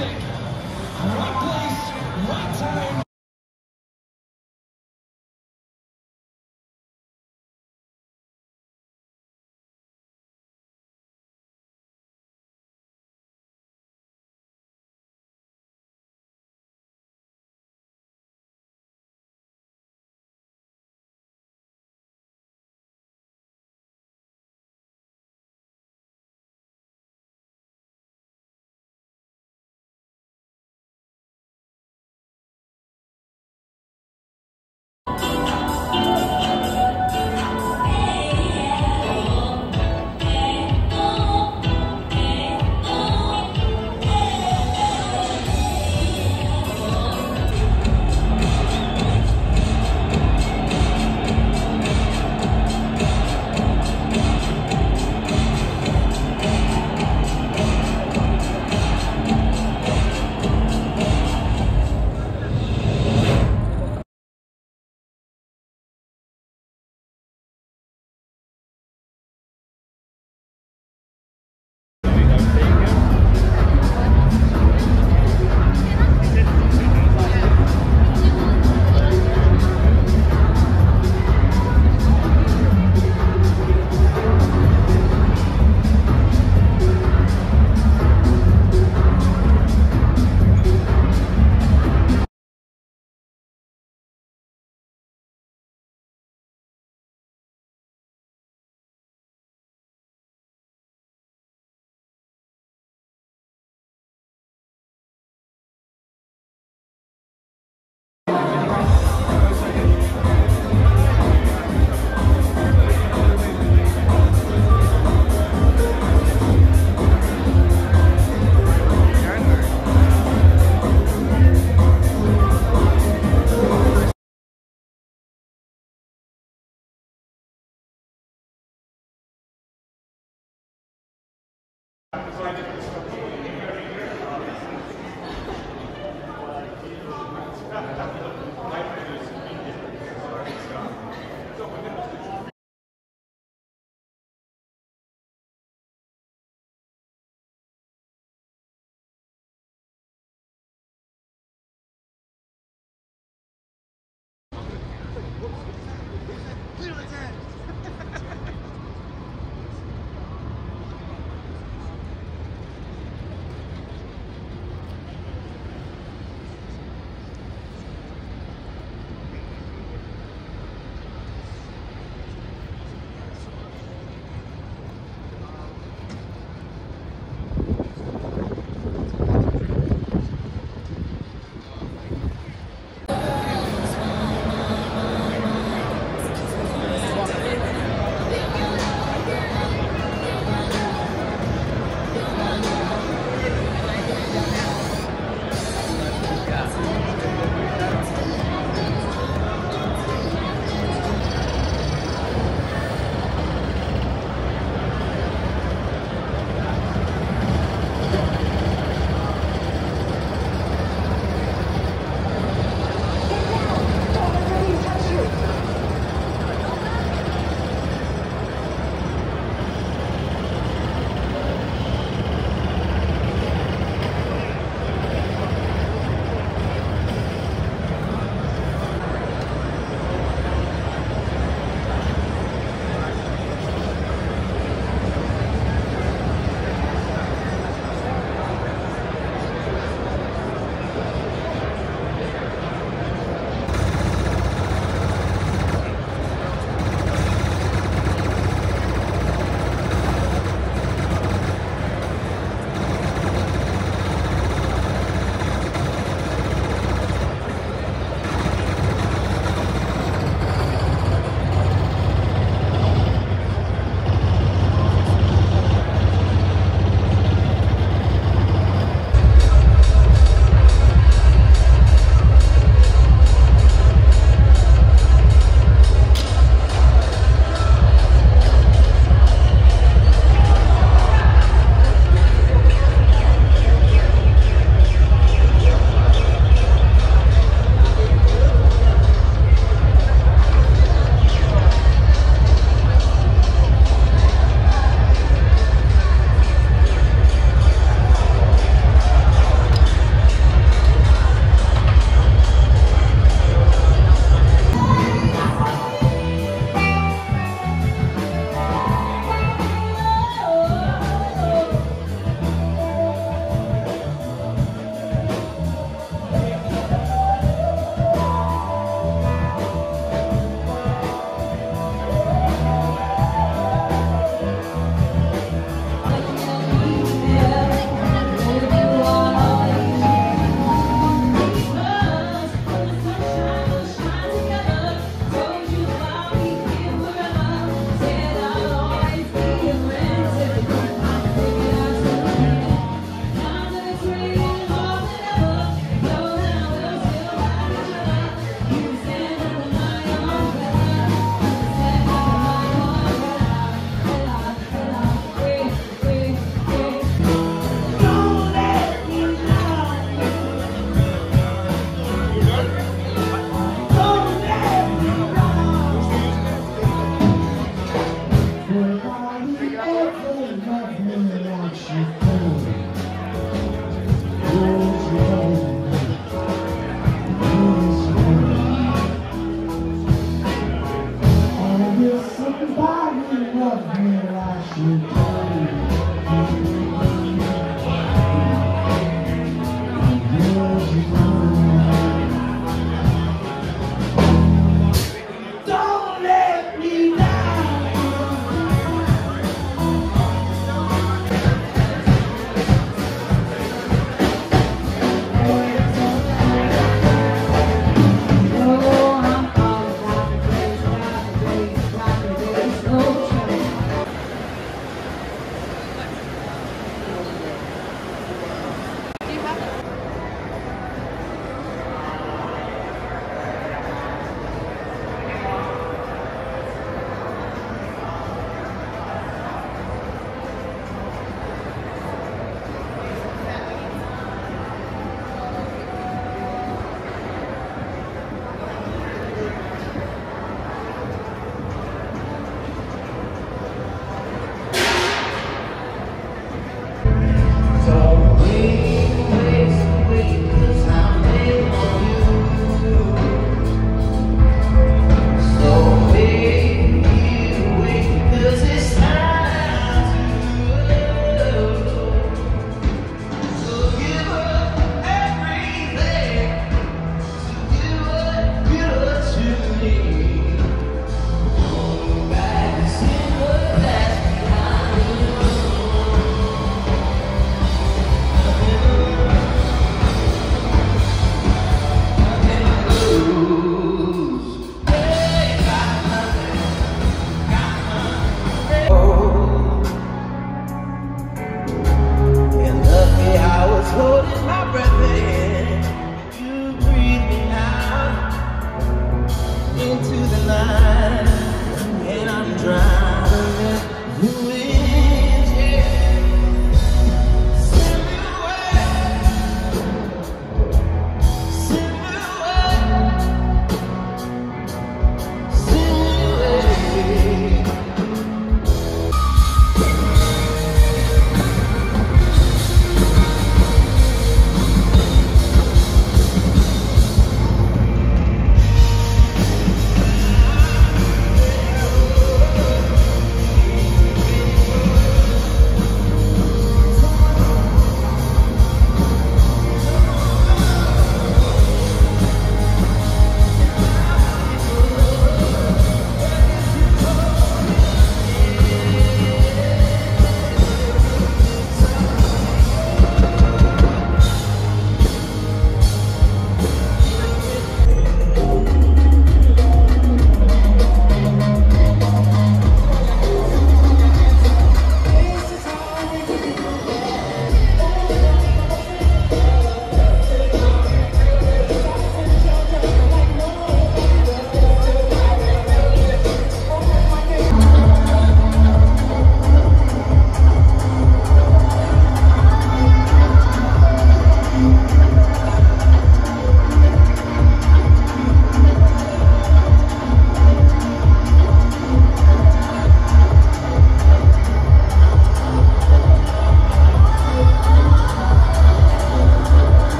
music. Right place, right time.